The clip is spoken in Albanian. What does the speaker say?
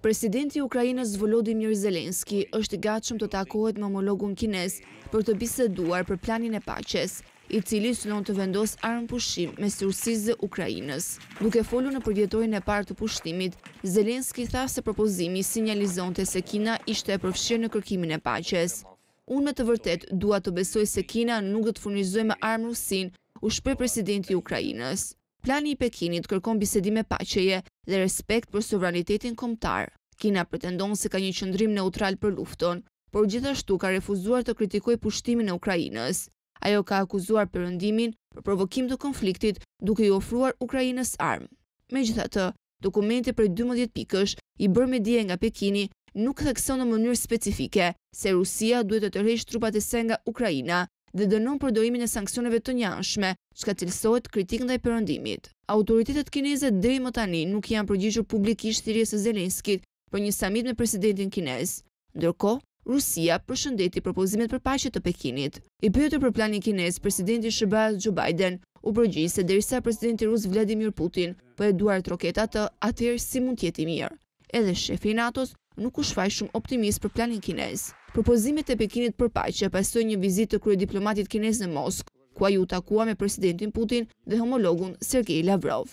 Presidenti i Ukrainës Volodymyr Zelensky është i gatshëm të takohet me homologun kinez për të biseduar për planin e paqes, i cili synon të vendosë armëpushim mes Rusisë dhe Ukrainës. Duke folur në përvjetorin e parë të pushtimit, Zelensky tha se propozimi sinjalizonte se Kina ishte e përfshirë në kërkimin e paqes. Unë me të vërtetë dua të besoj se Kina nuk do të furnizojë me armë Rusinë, u shpreh presidenti i Ukrainës. Plani i Pekinit kërkon bisedime paqeje dhe respekt për sovranitetin kombëtar. Kina pretendon se ka një qëndrim neutral për luftën, por gjithashtu ka refuzuar të kritikojë pushtimin e Ukrainës. Ajo ka akuzuar Perëndimin për provokim të konfliktit duke i ofruar Ukrainës armë. Megjithatë, Dokumenti prej dymbëdhjetë pikësh, i bërë media nga Pekini, nuk thekson në mënyrë specifike se Rusia duhet të tërheqë trupat e saj nga Ukraina dhe dënon përdorimin e sanksioneve të njëanshme, çka cilësohet kritikë ndaj Perëndimit. Autoritetet kineze deri më tani nuk i janë përgjigjur publikisht thirrjes së Zelenskit për një samit me presidentin kinez. Ndërkohë, Rusia përshëndeti propozimet për paqe të Pekinit. I pyetur për planin kinez, presidenti i SHBA-së Joe Biden u përgjigj se derisa presidenti rus Vladimir Putin po e duartroket atë, atëherë si mund të jetë i mirë. Edhe shefi i NATO-s nuk u shfaq shumë optimist për planin kinez. Propozimet e Pekinit për paqe pasojnë një vizitë të kryediplomatit kinez në Moskë, ku ai u takua me presidentin Putin dhe homologun Sergei Lavrov.